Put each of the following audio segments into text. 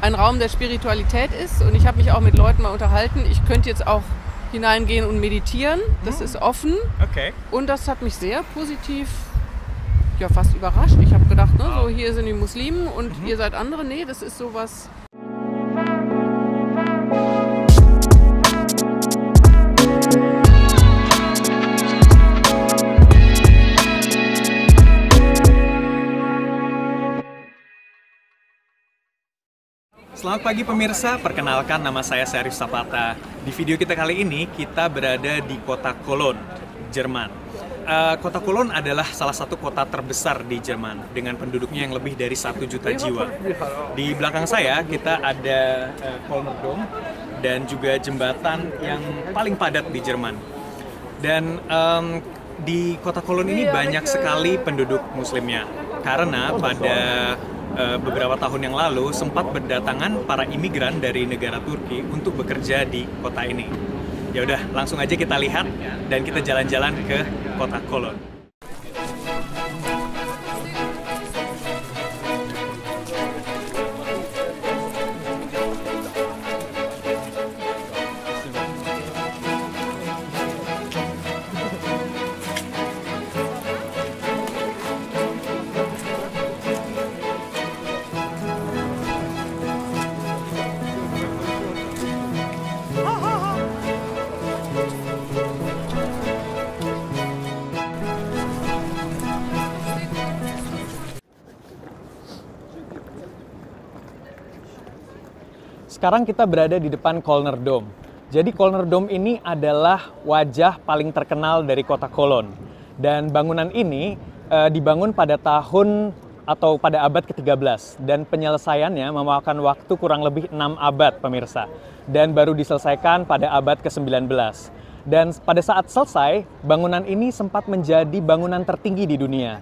ein Raum der Spiritualität ist. Und ich habe mich auch mit Leuten mal unterhalten. Ich könnte jetzt auch hineingehen und meditieren. Das ist offen. Okay. Und das hat mich sehr positiv, ja fast überrascht. Ich habe gedacht, ne, so hier sind die Muslimen und ihr seid andere. Nee, das ist sowas. Selamat pagi pemirsa, perkenalkan nama saya Syarif Sapata. Di video kita kali ini, kita berada di kota Cologne, Jerman. Eh, kota Cologne adalah salah satu kota terbesar di Jerman dengan penduduknya yang lebih dari satu juta jiwa. Di belakang saya kita ada uh, Kölner Dom dan juga jembatan yang paling padat di Jerman. Dan em, di kota Cologne ini banyak sekali penduduk muslimnya karena pada eh, beberapa tahun yang lalu sempat berdatangan para imigran dari negara Turki untuk bekerja di kota ini. Ya udah, langsung aja kita lihat dan kita jalan-jalan ke kota Cologne. Sekarang kita berada di depan Kölner Dom. Jadi Kölner Dom ini adalah wajah paling terkenal dari kota Cologne. Dan bangunan ini eh, dibangun pada tahun atau pada abad ke-13 dan penyelesaiannya memakan waktu kurang lebih 6 abad pemirsa dan baru diselesaikan pada abad ke-19. Dan pada saat selesai, bangunan ini sempat menjadi bangunan tertinggi di dunia.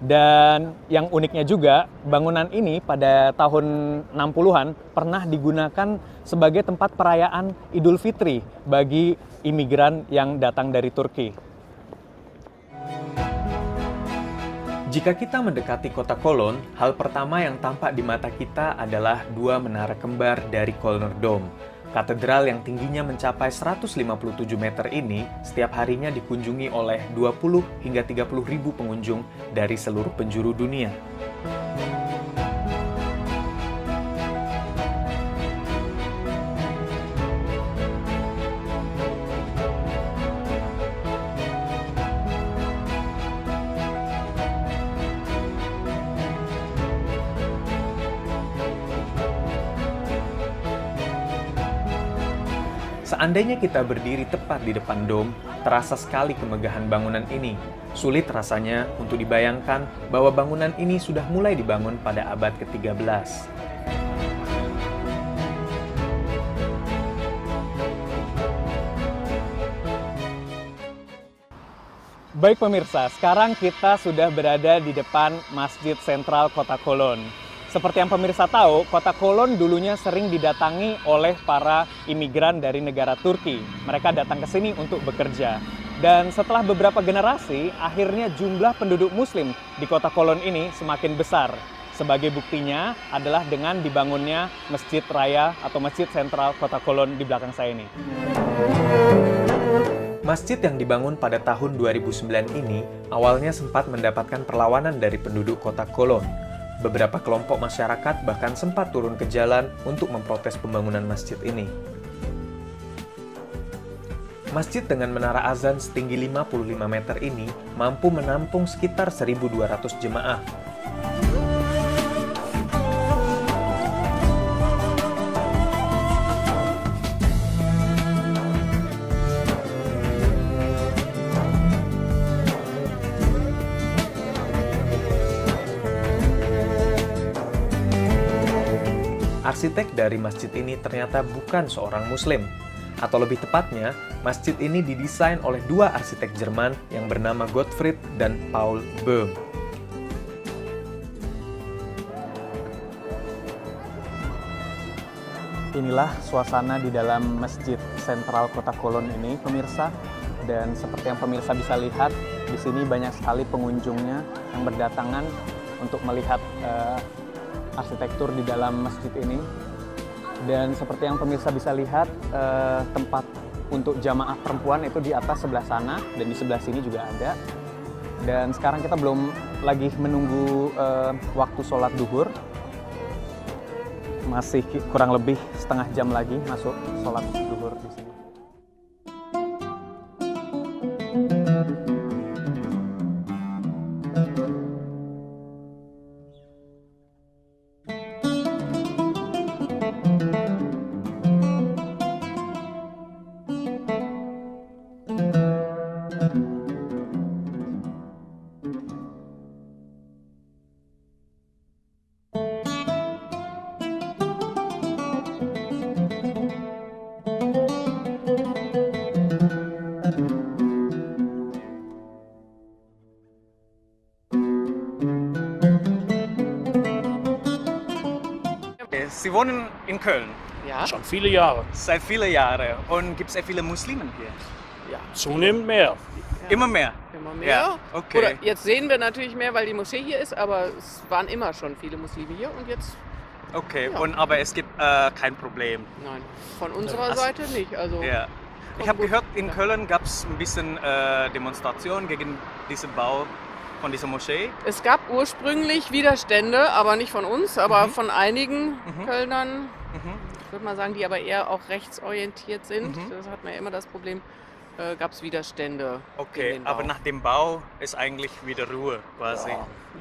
Dan yang uniknya juga, bangunan ini pada tahun 60-an pernah digunakan sebagai tempat perayaan Idul Fitri bagi imigran yang datang dari Turki. Jika kita mendekati kota Cologne, hal pertama yang tampak di mata kita adalah dua menara kembar dari Kölner Dom. Katedral yang tingginya mencapai 157 meter ini setiap harinya dikunjungi oleh 20 hingga 30 ribu pengunjung dari seluruh penjuru dunia. Seandainya kita berdiri tepat di depan dom, terasa sekali kemegahan bangunan ini. Sulit rasanya untuk dibayangkan bahwa bangunan ini sudah mulai dibangun pada abad ke-13. Baik pemirsa, sekarang kita sudah berada di depan Masjid Sentral Kota Cologne. Seperti yang pemirsa tahu, kota Cologne dulunya sering didatangi oleh para imigran dari negara Turki. Mereka datang ke sini untuk bekerja. Dan setelah beberapa generasi, akhirnya jumlah penduduk muslim di kota Cologne ini semakin besar. Sebagai buktinya adalah dengan dibangunnya Masjid Raya atau Masjid Sentral Kota Cologne di belakang saya ini. Masjid yang dibangun pada tahun 2009 ini awalnya sempat mendapatkan perlawanan dari penduduk kota Cologne. Beberapa kelompok masyarakat bahkan sempat turun ke jalan untuk memprotes pembangunan masjid ini. Masjid dengan menara azan setinggi 55 meter ini mampu menampung sekitar 1.200 jemaah. Arsitek dari masjid ini ternyata bukan seorang muslim. Atau lebih tepatnya, masjid ini didesain oleh dua arsitek Jerman yang bernama Gottfried dan Paul Böhm. Inilah suasana di dalam Masjid Sentral Kota Cologne ini, pemirsa. Dan seperti yang pemirsa bisa lihat, di sini banyak sekali pengunjungnya yang berdatangan untuk melihat eh, arsitektur di dalam masjid ini. Dan seperti yang pemirsa bisa lihat, eh, tempat untuk jamaah perempuan itu di atas sebelah sana dan di sebelah sini juga ada. Dan sekarang kita belum lagi menunggu eh, waktu sholat duhur. Masih kurang lebih setengah jam lagi masuk sholat Sie wohnen in Köln Ja. Schon viele Jahre. seit vielen Jahren und gibt es sehr viele Muslimen hier? Ja, zunehmend mehr. Immer mehr. Immer mehr. Ja, okay. Oder jetzt sehen wir natürlich mehr, weil die Moschee hier ist, aber es waren immer schon viele Muslime hier und jetzt, Okay, Ja. und aber es gibt äh, kein Problem. nein, von unserer Ach. Seite nicht. Also Ja. Ich habe gehört, in Ja. Köln gab es ein bisschen äh, Demonstrationen gegen diesen Bau von dieser Moschee. es gab ursprünglich Widerstände, aber nicht von uns, aber Mhm. von einigen Mhm. Kölnern, Mhm. ich würde mal sagen, die aber eher auch rechtsorientiert sind. Mhm. Das hat man ja immer das Problem, äh, gab es Widerstände. Okay, aber nach dem Bau ist eigentlich wieder Ruhe quasi.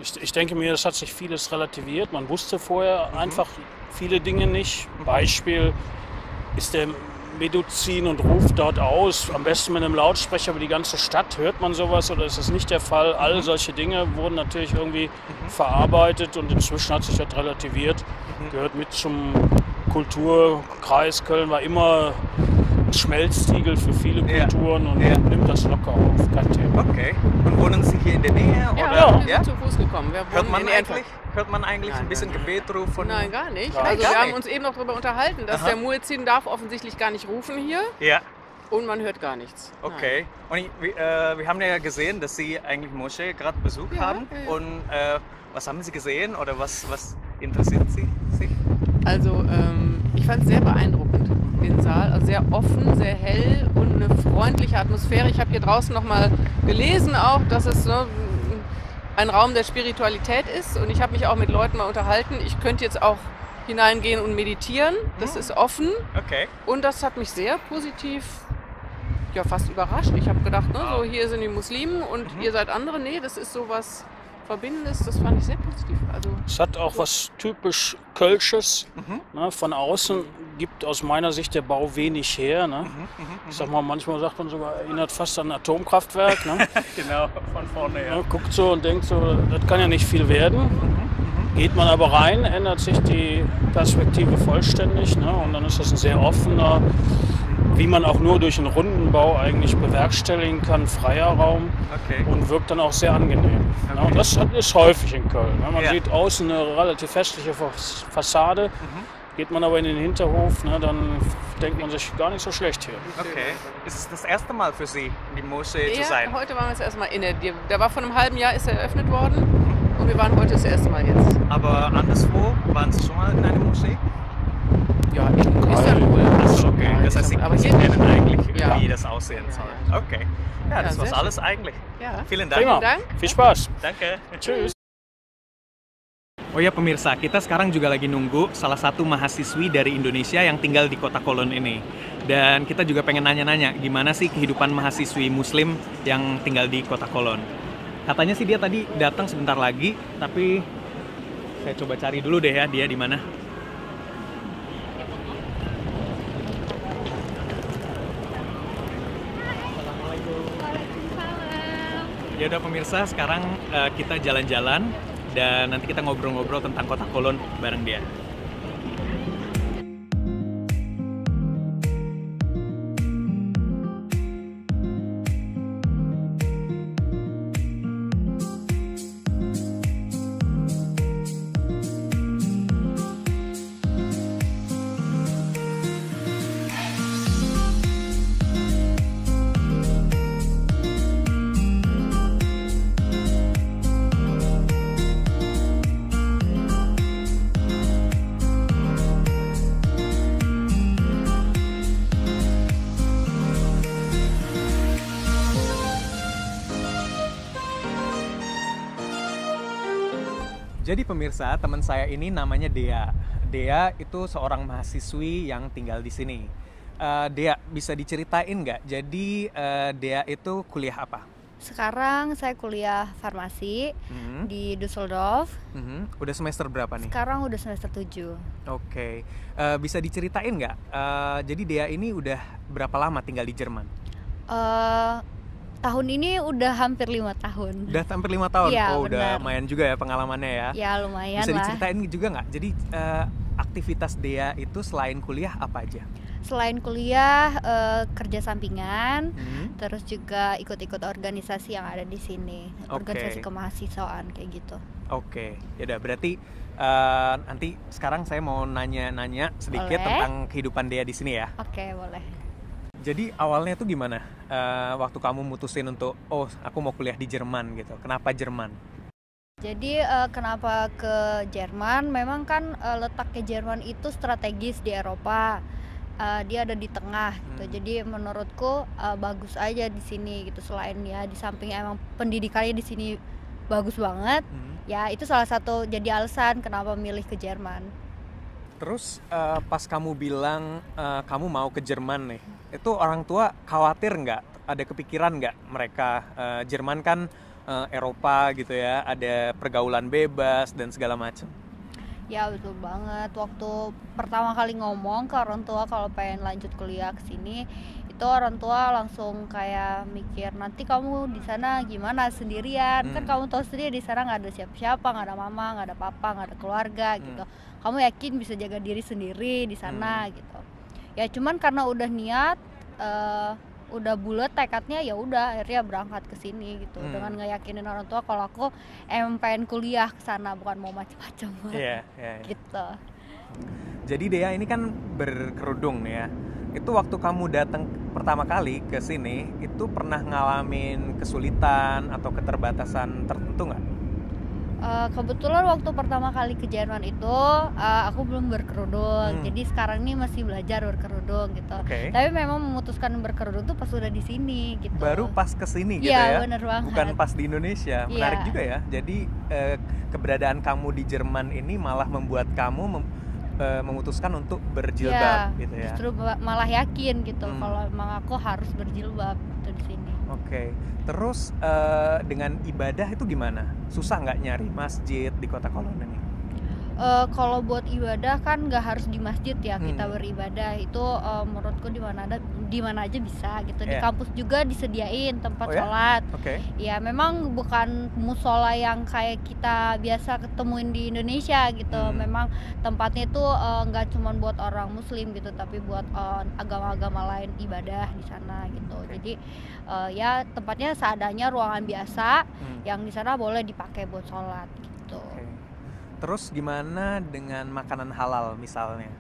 Ich, ich denke mir, es hat sich vieles relativiert. Man wusste vorher Mhm. einfach viele Dinge nicht. Beispiel ist der Meduzin und ruft dort aus, am besten mit einem Lautsprecher über die ganze Stadt. Hört man sowas oder ist es nicht der Fall? Mhm. All solche Dinge wurden natürlich irgendwie verarbeitet und inzwischen hat sich das relativiert. Mhm. Gehört mit zum Kulturkreis. Köln war immer Schmelztiegel für viele Ja. Kulturen und Ja. nimmt das locker auf. Kein Thema. Okay. Und wohnen Sie hier in der Nähe? Ja, oder? wir sind zu Fuß gekommen. Wir Hört man eigentlich, hört man eigentlich Nein, ein bisschen nein, Gebetruf von... Nein, gar nicht. Nein, also gar wir haben nicht. uns eben noch darüber unterhalten, dass Aha. der Muezzin darf offensichtlich gar nicht rufen hier Ja, und man hört gar nichts. okay. Und ich, wir, äh, wir haben ja gesehen, dass Sie eigentlich Moschee gerade besucht Ja, haben. ja, ja. Und äh, was haben Sie gesehen oder was, was interessiert Sie? sich? Also ähm, ich fand es sehr beeindruckend, den Saal. Also sehr offen, sehr hell und eine freundliche Atmosphäre. Ich habe hier draußen nochmal gelesen auch, dass es ne, ein Raum der Spiritualität ist. Und ich habe mich auch mit Leuten mal unterhalten. Ich könnte jetzt auch hineingehen und meditieren. Das Mhm. ist offen. Okay. Und das hat mich sehr positiv, ja fast überrascht. Ich habe gedacht, ne, so hier sind die Muslimen und Mhm. ihr seid andere. Nee, das ist so was Verbindendes. Das fand ich sehr positiv. Also Es hat auch was typisch Kölsches. Mhm. Ne? Von außen gibt aus meiner Sicht der Bau wenig her. Ne? Mhm, Ich sag mal, manchmal sagt man sogar, erinnert fast an ein Atomkraftwerk. Ne? Genau, von vorne, ja. Ne? Guckt so und denkt so, das kann ja nicht viel werden. Mhm, Geht man aber rein, ändert sich die Perspektive vollständig. Ne? Und dann ist das ein sehr offener, wie man auch nur durch einen runden Bau eigentlich bewerkstelligen kann, freier Raum Okay. und wirkt dann auch sehr angenehm. Okay. Und das ist häufig in Köln. Ne? Man Ja. sieht außen eine relativ festliche Fas- Fassade. Mhm. Geht man aber in den Hinterhof, ne, dann denkt man sich gar nicht so schlecht hier. Okay. Ist es das erste Mal für Sie, in die Moschee zu Ja, sein? heute waren wir das erste Mal in der. war vor einem halben Jahr ist er eröffnet worden und wir waren heute das erste Mal jetzt. Aber anderswo waren Sie schon mal in einer Moschee? Ja, in Istanbul. Achso, okay. Das heißt, Sie, kennen eigentlich, Ja. wie das aussehen soll. Okay. Ja, das Ja, war's alles eigentlich. Ja. Vielen Dank. Prima. Dank. Viel Spaß. Danke. Tschüss. Oh ya pemirsa, kita sekarang juga lagi nunggu salah satu mahasiswi dari Indonesia yang tinggal di kota Kolon ini. Dan kita juga pengen nanya-nanya gimana sih kehidupan mahasiswi muslim yang tinggal di kota Kolon. Katanya sih dia tadi datang sebentar lagi, tapi saya coba cari dulu deh ya dia di mana. Ya udah pemirsa, sekarang eh, kita jalan-jalan dan nanti kita ngobrol-ngobrol tentang kota Kolon bareng dia. Jadi pemirsa, teman saya ini namanya Dea. Dea itu seorang mahasiswi yang tinggal di sini. Uh, Dea, bisa diceritain nggak? Jadi uh, Dea itu kuliah apa? Sekarang saya kuliah farmasi hmm. di Düsseldorf. Hmm. Udah semester berapa nih? Sekarang udah semester 7 Oke, okay. uh, bisa diceritain nggak? Uh, jadi Dea ini udah berapa lama tinggal di Jerman? Uh, tahun ini udah hampir lima tahun. Udah hampir lima tahun. Ya, oh, benar. udah lumayan juga ya pengalamannya ya. Ya lumayan Bisa lah. diceritain juga nggak? Jadi uh, aktivitas Dea itu selain kuliah apa aja? Selain kuliah, uh, kerja sampingan, hmm. terus juga ikut-ikut organisasi yang ada di sini, okay. organisasi kemahasiswaan kayak gitu. Oke, okay. ya udah berarti uh, nanti sekarang saya mau nanya-nanya sedikit boleh. tentang kehidupan Dea di sini ya. Oke, okay, boleh. Jadi awalnya tuh gimana? Uh, waktu kamu mutusin untuk, oh aku mau kuliah di Jerman gitu. Kenapa Jerman? Jadi uh, kenapa ke Jerman? Memang kan uh, letaknya Jerman itu strategis di Eropa. Uh, dia ada di tengah gitu. Hmm. Jadi menurutku uh, bagus aja di sini gitu. Selain ya di samping emang pendidikannya di sini bagus banget. Hmm. Ya itu salah satu jadi alasan kenapa milih ke Jerman. Terus uh, pas kamu bilang uh, kamu mau ke Jerman nih, itu orang tua khawatir nggak? Ada kepikiran nggak mereka uh, Jerman kan uh, Eropa gitu ya, ada pergaulan bebas dan segala macam. Ya betul banget. Waktu pertama kali ngomong ke orang tua kalau pengen lanjut kuliah ke sini, itu orang tua langsung kayak mikir nanti kamu di sana gimana sendirian. Kan hmm. Kan kamu tahu sendiri di sana nggak ada siapa-siapa, nggak ada mama, nggak ada papa, nggak ada keluarga hmm. gitu. Kamu yakin bisa jaga diri sendiri di sana hmm. gitu. Ya cuman karena udah niat uh, udah bulat tekadnya ya udah akhirnya berangkat ke sini gitu hmm. dengan ngeyakinin orang tua kalau aku emang pengen kuliah ke sana bukan mau macam-macam yeah, yeah, yeah. gitu jadi Dea ini kan berkerudung nih ya itu waktu kamu datang pertama kali ke sini itu pernah ngalamin kesulitan atau keterbatasan tertentu nggak? Uh, kebetulan waktu pertama kali ke Jerman itu uh, aku belum berkerudung, hmm. jadi sekarang ini masih belajar berkerudung gitu. Okay. Tapi memang memutuskan berkerudung tuh pas udah di sini gitu. Baru pas ke sini gitu ya? ya? bener banget. Bukan pas di Indonesia. Menarik yeah. juga ya. Jadi uh, keberadaan kamu di Jerman ini malah membuat kamu mem uh, memutuskan untuk berjilbab yeah, gitu ya. Justru malah yakin gitu hmm. kalau emang aku harus berjilbab gitu di sini. Oke. Okay. Terus uh, dengan ibadah itu gimana? Susah nggak nyari masjid di kota Kolon ini? Uh, kalau buat ibadah kan nggak harus di masjid ya hmm. kita beribadah itu uh, menurutku di mana ada di mana aja bisa gitu yeah. di kampus juga disediain tempat oh, ya? sholat okay. ya memang bukan musola yang kayak kita biasa ketemuin di Indonesia gitu hmm. memang tempatnya itu nggak uh, cuma buat orang muslim gitu tapi buat agama-agama lain ibadah di sana gitu okay. jadi uh, ya tempatnya seadanya ruangan biasa hmm. yang di sana boleh dipakai buat sholat gitu okay Terus gimana dengan makanan halal misalnya?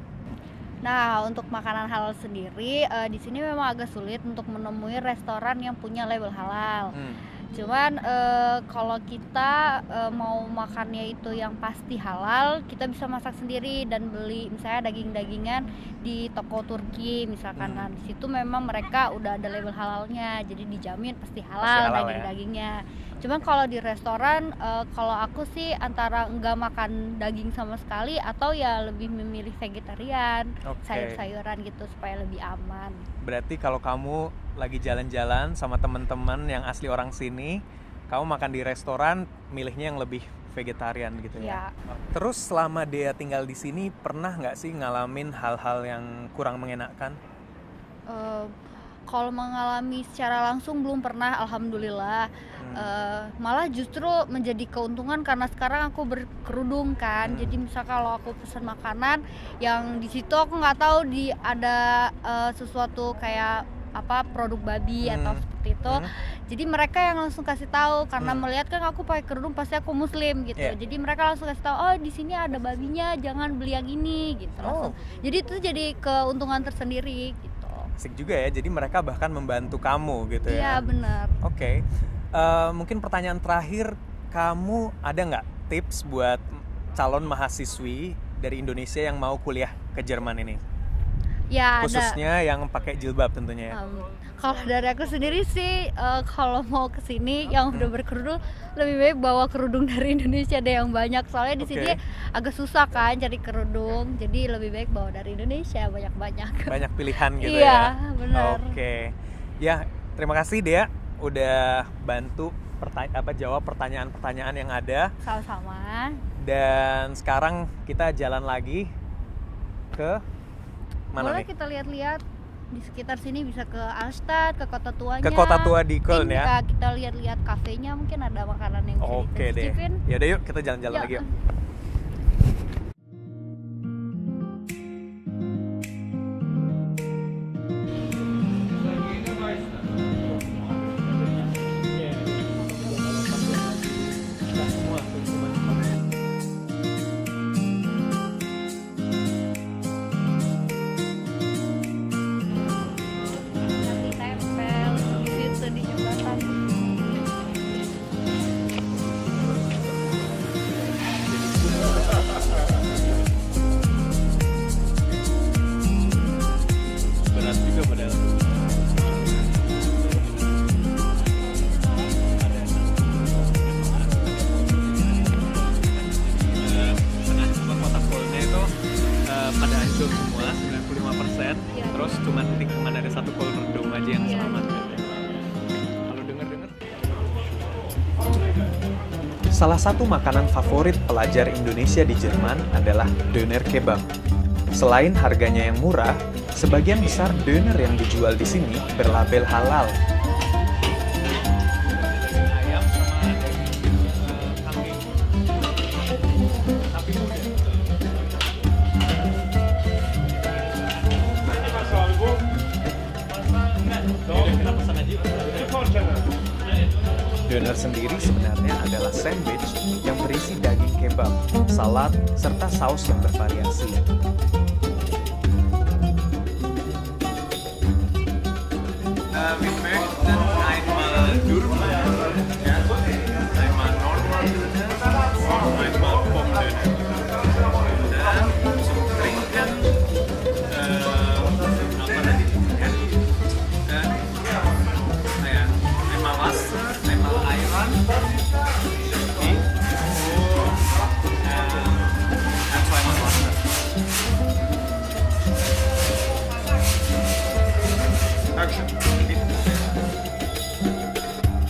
Nah, untuk makanan halal sendiri uh, di sini memang agak sulit untuk menemui restoran yang punya label halal. Hmm. Cuman uh, kalau kita uh, mau makannya itu yang pasti halal, kita bisa masak sendiri dan beli misalnya daging-dagingan di toko Turki misalkan hmm. kan. Di situ memang mereka udah ada label halalnya, jadi dijamin pasti halal, halal ya? daging-dagingnya. Ya? Cuman kalau di restoran uh, kalau aku sih antara enggak makan daging sama sekali atau ya lebih memilih vegetarian okay. sayur-sayuran gitu supaya lebih aman berarti kalau kamu lagi jalan-jalan sama teman-teman yang asli orang sini kamu makan di restoran milihnya yang lebih vegetarian gitu ya. ya. Terus selama dia tinggal di sini pernah nggak sih ngalamin hal-hal yang kurang mengenakan? Uh, kalau mengalami secara langsung belum pernah alhamdulillah hmm. uh, malah justru menjadi keuntungan karena sekarang aku berkerudung kan hmm. jadi misal kalau aku pesan makanan yang di situ aku nggak tahu di ada uh, sesuatu kayak apa produk babi hmm. atau seperti itu hmm. jadi mereka yang langsung kasih tahu karena hmm. melihat kan aku pakai kerudung pasti aku muslim gitu yeah. jadi mereka langsung kasih tahu oh di sini ada babinya jangan beli yang ini gitu oh. jadi itu jadi keuntungan tersendiri gitu asik juga ya jadi mereka bahkan membantu kamu gitu ya iya benar oke okay. uh, eh, mungkin pertanyaan terakhir kamu ada nggak tips buat calon mahasiswi dari Indonesia yang mau kuliah ke Jerman ini Ya ada. Khususnya yang pakai jilbab tentunya ya. Um, kalau dari aku sendiri sih uh, kalau mau ke sini yang udah berkerudung lebih baik bawa kerudung dari Indonesia deh yang banyak soalnya di sini Oke. agak susah kan cari kerudung jadi lebih baik bawa dari Indonesia banyak-banyak Banyak pilihan gitu iya ya. benar Oke. Ya, terima kasih Dea udah bantu perta- apa jawab pertanyaan-pertanyaan yang ada sama-sama dan sekarang kita jalan lagi ke mana boleh nih? kita lihat-lihat di sekitar sini bisa ke Alstad ke kota tuanya Ke kota tua di Köln ya. kita lihat-lihat kafenya mungkin ada makanan yang bisa Oke deh. Ya udah yuk kita jalan-jalan Yuk. lagi yuk. Satu makanan favorit pelajar Indonesia di Jerman adalah doner kebab. Selain harganya yang murah, sebagian besar doner yang dijual di sini berlabel halal. Doner sendiri sebenarnya adalah sandwich yang berisi daging kebab, salad, serta saus yang bervariasi. Dürmer,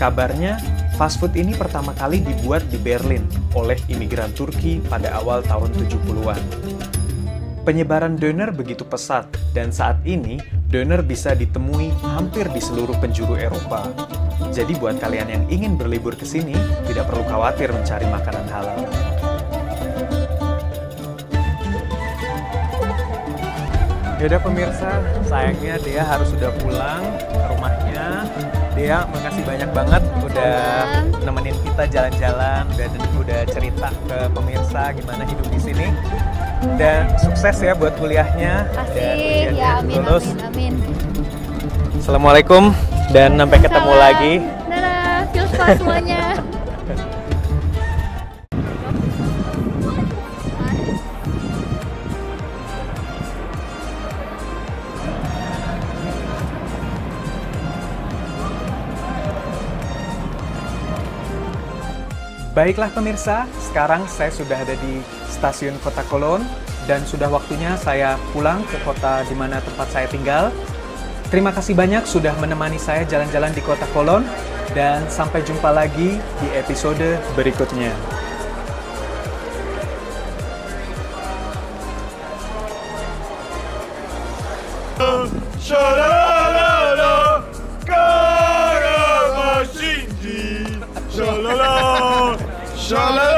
Kabarnya, fast food ini pertama kali dibuat di Berlin oleh imigran Turki pada awal tahun 70-an. Penyebaran doner begitu pesat, dan saat ini doner bisa ditemui hampir di seluruh penjuru Eropa. Jadi buat kalian yang ingin berlibur ke sini, tidak perlu khawatir mencari makanan halal. Yaudah pemirsa, sayangnya Dea harus sudah pulang ke rumahnya. Dea, makasih banyak banget udah nemenin kita jalan-jalan dan udah cerita ke pemirsa gimana hidup di sini. Dan sukses ya buat kuliahnya dan ya amin lulus. amin amin. Assalamualaikum dan sampai ketemu lagi. Dadah, semuanya. Baiklah pemirsa, sekarang saya sudah ada di stasiun Kota Kolon dan sudah waktunya saya pulang ke kota di mana tempat saya tinggal. Terima kasih banyak sudah menemani saya jalan-jalan di Kota Kolon dan sampai jumpa lagi di episode berikutnya. 샤라 Shalom.